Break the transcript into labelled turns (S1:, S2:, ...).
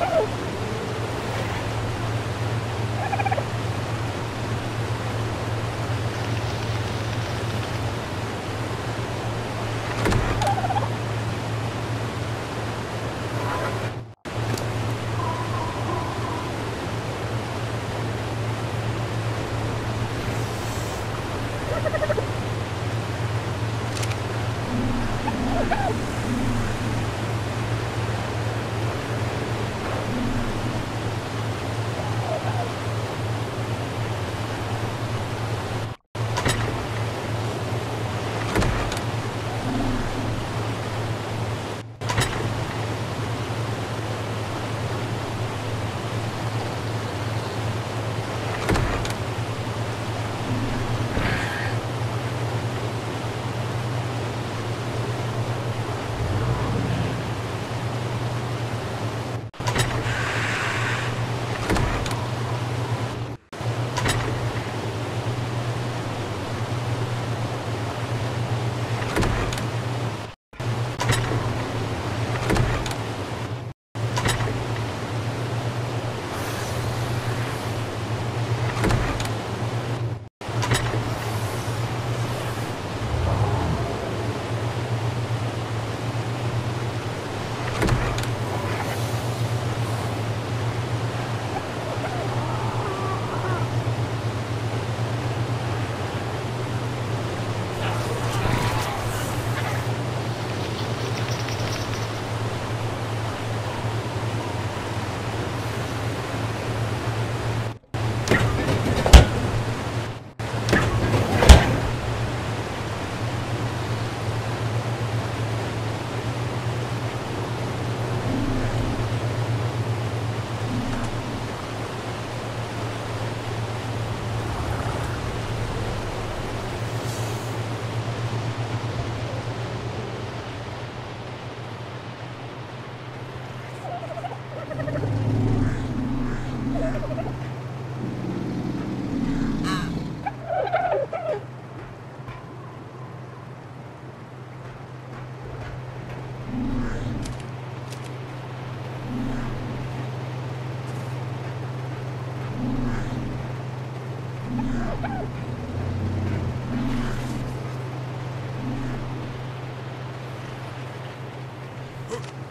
S1: Woo! Huh?